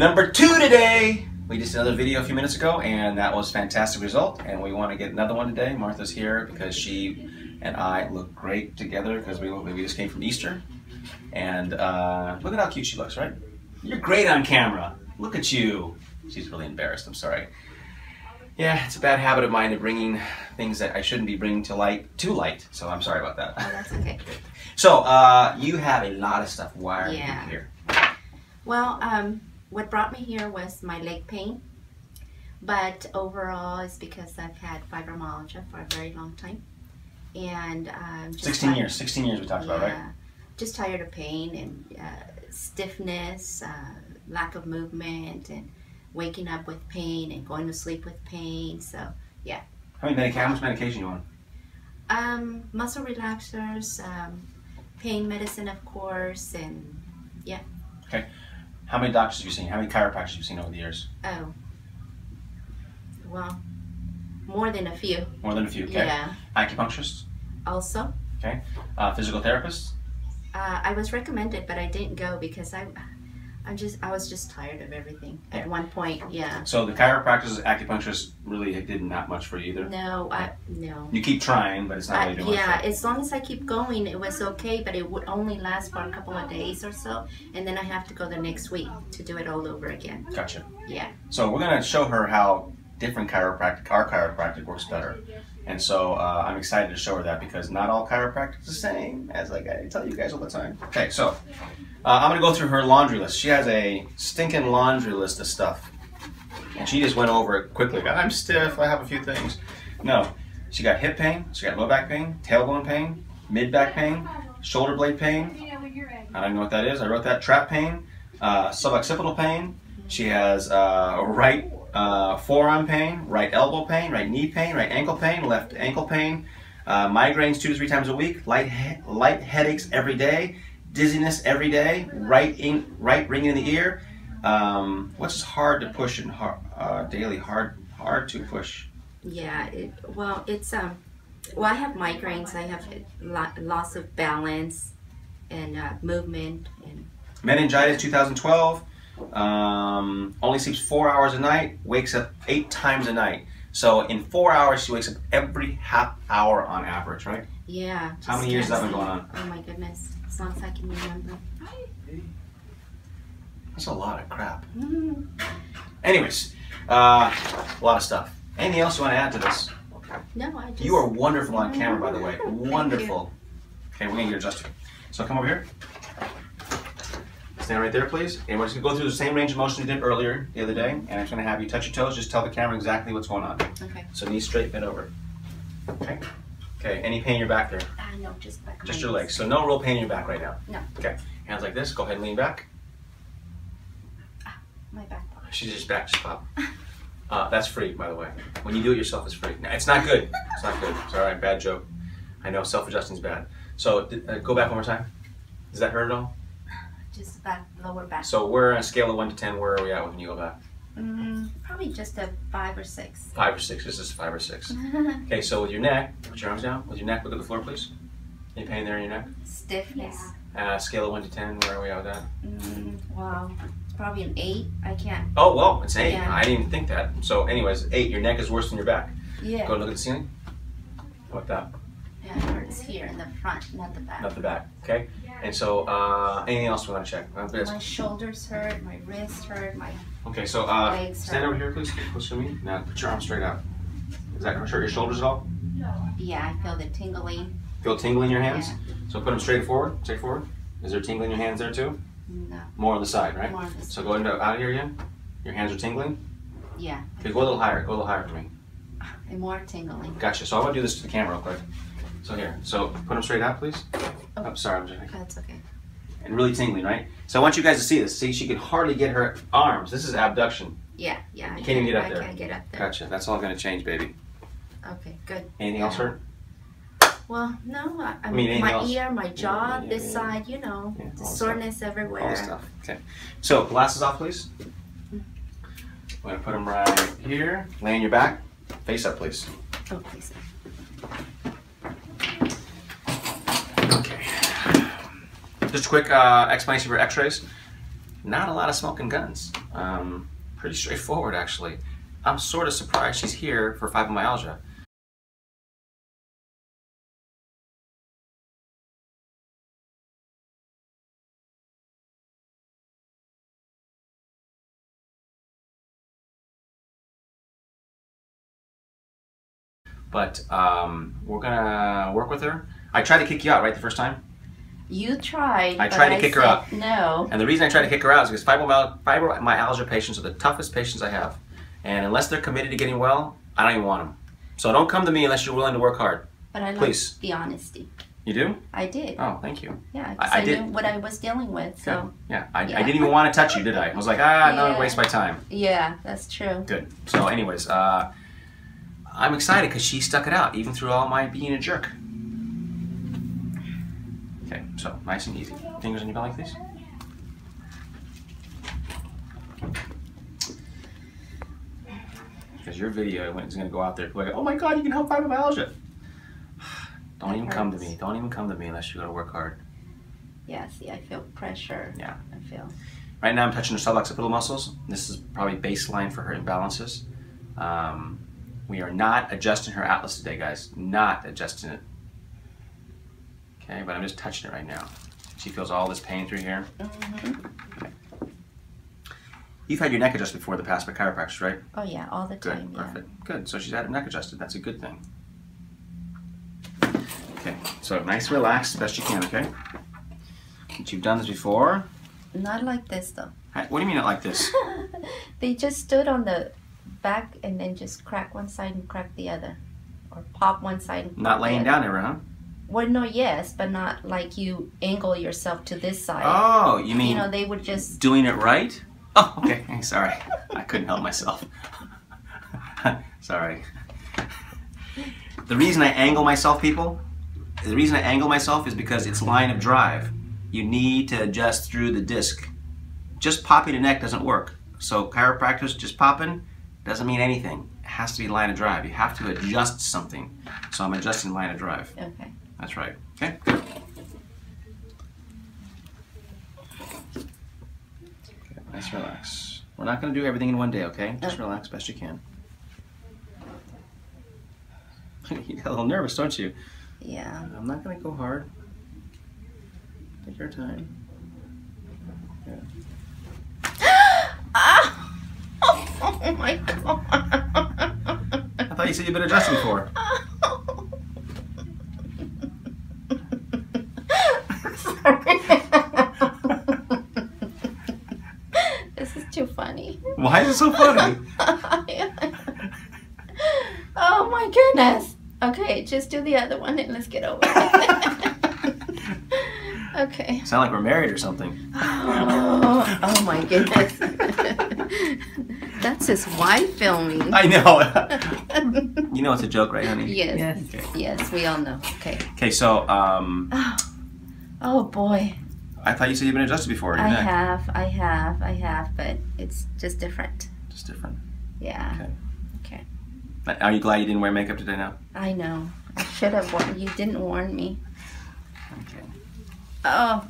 number two today. We just did another video a few minutes ago, and that was fantastic result. And we want to get another one today. Martha's here because she and I look great together because we, we just came from Easter. And uh, look at how cute she looks, right? You're great on camera. Look at you. She's really embarrassed. I'm sorry. Yeah, it's a bad habit of mine of bringing things that I shouldn't be bringing to light to light. So I'm sorry about that. Oh, that's okay. So uh, you have a lot of stuff. Why are Yeah. you here? Well, um, what brought me here was my leg pain, but overall it's because I've had fibromyalgia for a very long time, and um, just 16 ti- years. 16 years we talked about, right? Yeah, just tired of pain and uh, stiffness, uh, lack of movement, and waking up with pain and going to sleep with pain. So, yeah. How many medication? How much medication you on? um, muscle relaxers, um, pain medicine, of course, and How many doctors have you seen? How many chiropractors have you seen over the years? oh, well, more than a few. More than a few. Okay. Yeah. Acupuncturists, Also, uh, physical therapists. uh, I was recommended, but I didn't go because I, I'm just, I was just tired of everything at one point. Yeah. So the chiropractors, acupuncturist really did not much for you either. No, I no. You keep trying, but it's not I, really doing yeah, as long as I keep going, it was okay, but it would only last for a couple of days or so, and then I have to go the next week to do it all over again. Gotcha. Yeah. So we're gonna show her how different chiropractic, our chiropractic works better. And so uh, I'm excited to show her that because not all chiropractic is the same, as like I tell you guys all the time. Okay, so uh, I'm gonna go through her laundry list. She has a stinking laundry list of stuff, and she just went over it quickly. I'm stiff. I have a few things. No, she got hip pain. She got low back pain, tailbone pain, mid back pain, shoulder blade pain. I don't know what that is. I wrote that. Trap pain, uh, suboccipital pain. She has uh, right uh, forearm pain, right elbow pain, right knee pain, right ankle pain, left ankle pain, uh, migraines two to three times a week, light he- light headaches every day, dizziness every day, right in right ringing in the ear. Um, what's hard to push and hard, uh, daily hard hard to push? Yeah. It, well, it's um. Well, I have migraines. I have lo- loss of balance and uh, movement and Meningitis 2012. Um, only sleeps four hours a night, wakes up eight times a night. So in four hours, she wakes up every half hour on average, right? yeah. How many years has that been going on Oh my goodness! I can remember. That's a lot of crap. Mm. Anyways, uh, a lot of stuff. Anything else you want to add to this? No, I just. You are wonderful on camera, by the way. Wonderful. Okay, we're gonna get adjusted. So come over here. Stand right there, please. And we're just gonna go through the same range of motion we did earlier the other day. And I'm just gonna have you touch your toes. Just tell the camera exactly what's going on. Okay. So knees straight, bend over. Okay. Okay. Any pain in your back there? Ah, no, just back. Just your legs. So no real pain in your back right now. No. Okay. Hands like this. Go ahead and lean back. My back. She's just back, just pop. Uh, that's free, by the way. When you do it yourself, it's free. No, it's not good. It's not good. Right. Bad joke. I know self-adjusting's bad. So uh, go back one more time. Does that hurt at all? Just back, lower back. So we're on a scale of one to ten. Where are we at when you go back? Mm, probably just a five or six. Five or six. This is five or six. Okay. So with your neck, put your arms down. With your neck, look at the floor, please. Any pain there in your neck? Stiffness. Uh, scale of one to ten. Where are we out at? Mm, wow. It's probably an eight. I can't. Oh well, it's an eight. Yeah. I didn't even think that. So, anyways, eight. Your neck is worse than your back. Yeah. Go look at the ceiling. What that? Yeah, it hurts here in the front, not the back. Not the back. Okay. And so, uh, anything else we want to check? Uh, My shoulders hurt, my wrists hurt, my Okay, so uh, Legs stand hurt. over here, please. Get close to me. Now, put your arms straight out. Is that going to hurt your shoulders at all? No. Yeah, I feel the tingling. Feel tingling in your hands? Yeah. So put them straight forward. Straight forward. Is there tingling in your hands there too? No, More on the side, right? more of this. So go into out of here again. Your hands are tingling. Yeah, Okay, go a little higher. Go a little higher for me. and more tingling. Gotcha. So I'm gonna do this to the camera real quick. So here. So put them straight out, please. Oh. I'm sorry. I'm just That's okay. and really tingling, right? So I want you guys to see this. See, she can hardly get her arms. This is abduction. Yeah, yeah. I You can't even get up I there. can't get up there. Gotcha. That's all gonna change, baby. Okay, good. Anything else hurt? Well, no, I, I mean, mean, my else? ear, my jaw, yeah, this yeah. side, you know, the all soreness All everywhere. the stuff. Okay. So glasses off, please. I'm gonna put them right here. Lay on your back. Face up, please. Oh, please. Okay. Just a quick uh, explanation for X-rays. Not a lot of smoking guns. Um, pretty straightforward, actually. I'm sort of surprised she's here for fibromyalgia. But um, we're gonna work with her. I tried to kick you out, right, the first time? You tried. I tried to kick her out. No. And the reason I tried to kick her out is because fibromyalgia, fibromyalgia patients are the toughest patients I have. And unless they're committed to getting well, I don't even want them. So don't come to me unless you're willing to work hard. But I like Please. the honesty. You do? I did. Oh, thank you. Yeah, I- I, I did- knew what I was dealing with. So Yeah, I, I Yeah. didn't even want to touch you, did I? I was like, ah, no, Yeah. waste my time. yeah, that's true. Good. So, anyways, uh, I'm excited because she stuck it out, even through all my being a jerk. Okay, so nice and easy. Fingers on your belly, please. Because your video is going to go out there, like, oh my god, you can help fibromyalgia. Don't That even come to me. Don't even come to me unless you're going to work hard. Yeah, see, I feel pressure. Yeah. I feel. Right now, I'm touching her suboccipital muscles. This is probably baseline for her imbalances. Um, we are not adjusting her atlas today, guys. Not adjusting it. Okay, but I'm just touching it right now. She feels all this pain through here. hmm You've had your neck adjusted before the past by chiropractors, right? Oh yeah, all the Good, time. Yeah. perfect. Good. So she's had her neck adjusted. That's a good thing. Okay, so nice relaxed as best you can, okay? But you've done this before. Not like this though. What do you mean not like this? they just stood on the back and then just crack one side and crack the other, or pop one side. And Not laying down ever, huh? Well, no, yes, but not like you angle yourself to this side. Oh, you mean you know, they would just. doing it right? Oh, okay. Sorry. I couldn't help myself. Sorry. The reason I angle myself, people, the reason I angle myself is because it's line of drive. You need to adjust through the disc. Just popping a neck doesn't work. So chiropractors just popping doesn't mean anything. It has to be line of drive. You have to adjust something. So I'm adjusting line of drive. Okay. That's right. Okay, good. Okay, nice relax. We're not going to do everything in one day, okay? Just Okay. relax best you can. you get a little nervous, don't you? Yeah. I'm not going to go hard. Take your time. ah! Oh my god. I thought you said you've been adjusting before. this is too funny. Why is it so funny? oh my goodness. Okay, just do the other one and let's get over it. okay. Sound like we're married or something. Oh, oh my goodness. That's his wife filming. I know. you know it's a joke, right, honey? Yes. Yes. Okay. Yes, we all know. Okay. Okay, so um, Oh, oh boy. I thought you said you've been adjusted before. Your I neck. have, I have, I have, but it's just different. Just different. Yeah. Okay. Okay. Are you glad you didn't wear makeup today now? I know. I should have warned you. Didn't warn me. Okay. Oh,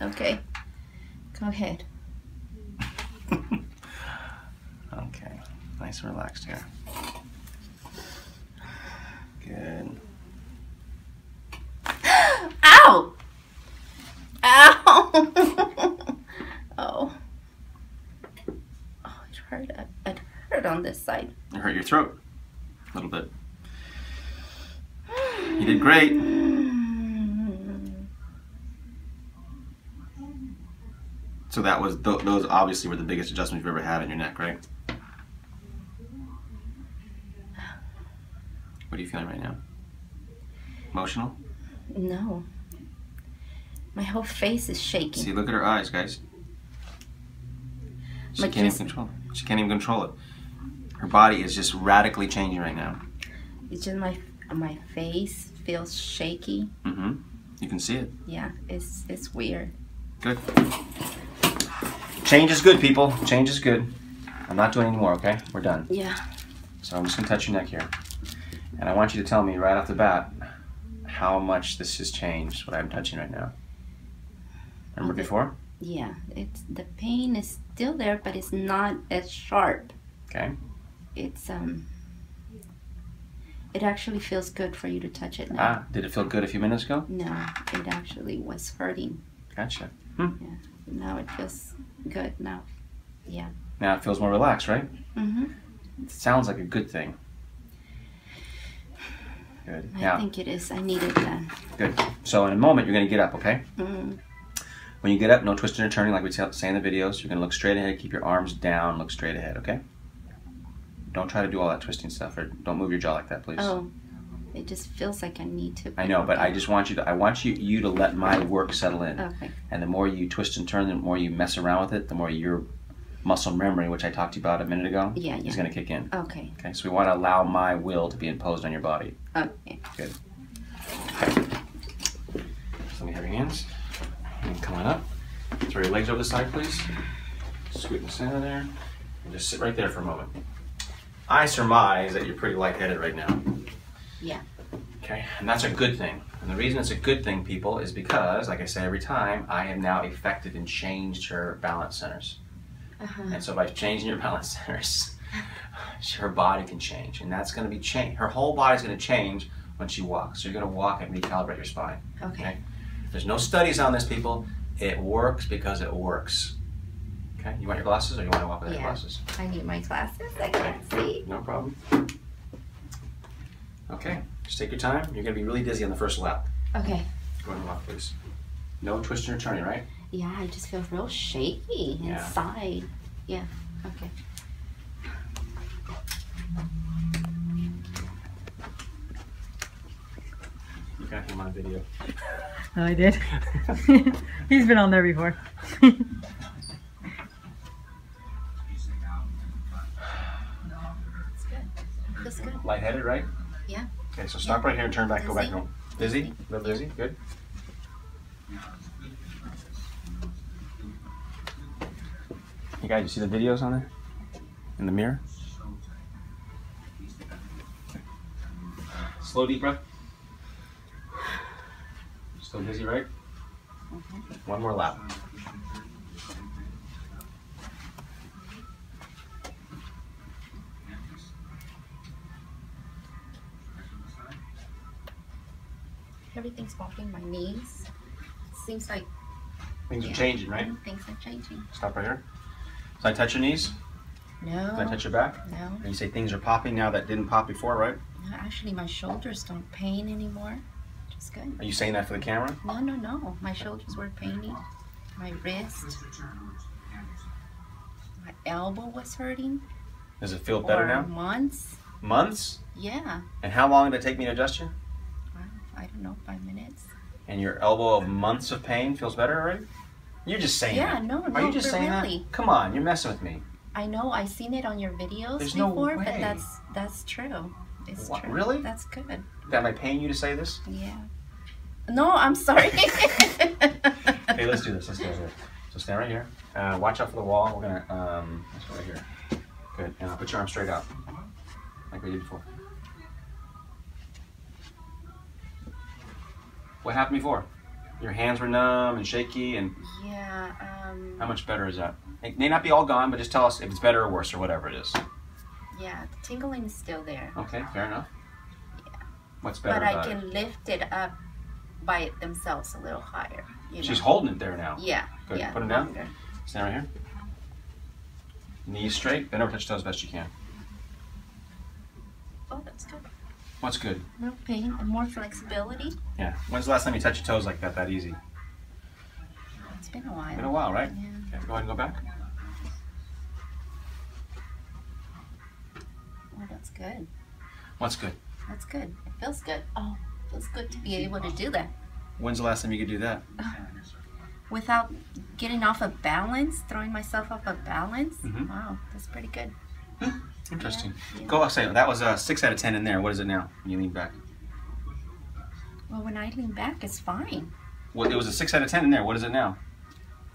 okay. Go ahead. okay. Nice and relaxed here. Good. Ow! Ow! oh. Oh, it hurt. It hurt on this side. It hurt your throat a little bit. You did great. So that was th- those obviously were the biggest adjustments you've ever had in your neck, right? What are you feeling right now? Emotional? No. My whole face is shaking. See, look at her eyes, guys. She But can't even control it. She can't even control it. Her body is just radically changing right now. It's just my my face feels shaky. Mm-hmm. You can see it. Yeah, it's it's weird. Good. Change is good, people. Change is good. I'm not doing any more, okay? We're done. Yeah. So I'm just gonna touch your neck here. And I want you to tell me right off the bat how much this has changed, what I'm touching right now. Remember before? Yeah. It's the pain is still there, but it's not as sharp. Okay. It's um. It actually feels good for you to touch it now. Ah, did it feel good a few minutes ago? No, it actually was hurting. Gotcha. Hmm. Yeah. Now it feels good now. Yeah. Now it feels more relaxed, right? Mm-hmm. It sounds like a good thing. Good. I Now, think it is. I needed that. good. So in a moment, you're going to get up, okay? Mm. When you get up, no twisting or turning like we say in the videos. You're going to look straight ahead, keep your arms down, look straight ahead, okay? Don't try to do all that twisting stuff, or don't move your jaw like that, please. Oh, it just feels like I need to. I know, but I just want you to I want you you to let my work settle in. Okay. And the more you twist and turn, the more you mess around with it, the more your muscle memory, which I talked to you about a minute ago, Yeah, is going to kick in. Okay. Okay, so we want to allow my will to be imposed on your body. Oh, okay. So let me have your hands. And come on up. Throw your legs over the side, please. Scoot in the center there. And just sit right there for a moment. I surmise that you're pretty lightheaded right now. Yeah. Okay, and that's a good thing. And the reason it's a good thing, people, is because, like I say every time, I have now affected and changed her balance centers. Uh-huh. And so by changing your balance centers, her body can change. And that's going to be change. Her whole body's going to change when she walks. So you're going to walk and recalibrate your spine. Okay. There's no studies on this, people. It works because it works. Okay, you want your glasses or you want to walk without your glasses? I need my glasses. I can't see. No problem. Okay, just take your time. You're going to be really dizzy on the first lap. Okay. Go ahead and walk, please. No twisting or turning, right? Yeah, I just feel real shaky Yeah. inside. Yeah. Okay. You got him on video. Oh, I did. He's been on there before. It's good. Feels good. Lightheaded, right? Yeah. Okay, so stop right here and turn back. Go back. home. No. Dizzy? A little dizzy? Good. You guys, you see the videos on there? In the mirror? Slow deep breath. Still dizzy, right? Mm-hmm. One more lap. Everything's bumping my knees. Seems like Things Yeah. are changing, right? things are changing. Stop right here. Can I touch your knees? No. Can I touch your back? No. And you say things are popping now that didn't pop before, right? No, Actually, my shoulders don't pain anymore. Which is good. Are you saying that for the camera? No, no, no. My shoulders were paining. My wrist. My elbow was hurting. Does it feel better now? Months. Months? Yeah. And how long did it take me to adjust you? I don't know. Five minutes. And your elbow of months of pain feels better already? You're just saying Yeah. that. No. No. Are you just saying really. that? Come on, you're messing with me. I know. I've seen it on your videos There's no before, but that's that's true. It's What, true. really? That's good. Am I paying you to say this? Yeah. No, I'm sorry. Okay, let's do this. Let's do it. So stand right here. Uh, watch out for the wall. We're gonna um, let's go right here. Good. And uh, put your arm straight out, like we did before. What happened before? Your hands were numb and shaky, and yeah. Um, how much better is that? It may not be all gone, but just tell us if it's better or worse or whatever it is. yeah. The tingling is still there, Okay, fair enough. Yeah. What's better but I about it? can lift it up by themselves a little higher. You know? She's holding it there now. Yeah. Good. Yeah. Put it down. longer. Stand right here. Knees straight. Bend over, touch toes as best you can. Oh, that's good. What's good? No pain and more flexibility. Yeah. When's the last time you touched your toes like that, that easy? It's been a while. Been a while, right? Yeah. Okay, go ahead and go back. Oh, that's good. What's good? That's good. It feels good. Oh, feels good to be able to do that When's the last time you could do that? without getting off of balance, throwing myself off of balance. Mhm. Wow, that's pretty good. Interesting. Yeah. Go. I'll say that was a six out of ten in there. What is it now? When you lean back. Well, when I lean back, it's fine. Well, it was a six out of ten in there. What is it now?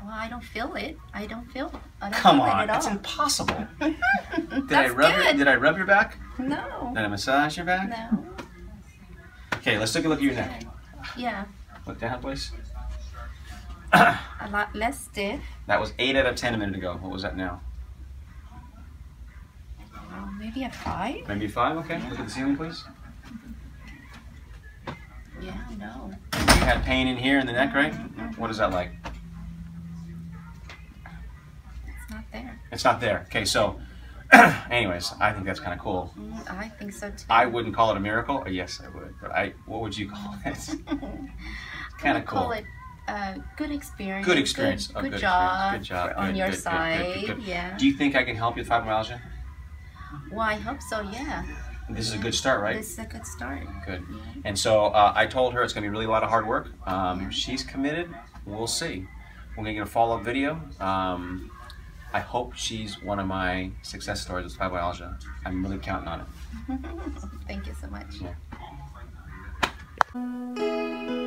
Well, I don't feel it. I don't feel. I don't Come feel on, it at that's all. impossible. Did I rub your. Did I rub your back? No. Did I massage your back? No. Okay, let's take a look at your neck. Yeah. Look down, please. a lot less stiff. That was 8 out of 10 a minute ago. What was that now? Uh, maybe a five. Maybe 5? Okay. Look at the ceiling, please. Yeah, no. You had pain in here in the neck, right? What is that like? It's not there. It's not there. Okay, so, anyways, I think that's kind of cool. Mm, I think so too. I wouldn't call it a miracle. Or yes, I would. But I, what would you call it? Kinda I would Call it a good experience. Good experience. Good, Oh, good good job. experience. Good job. for- on Good, your good, good, good, side. good, good. Yeah. Do you think I can help you with fibromyalgia? Well, I hope so. Yeah. This is a good start, right? This is a good start. Good. Yeah. And so uh, I told her it's going to be really a lot of hard work. Um, Yeah. she's committed. We'll see. We're going to get a follow up video. Um, I hope she's one of my success stories with fibromyalgia. I'm really counting on it. Thank you so much. Thank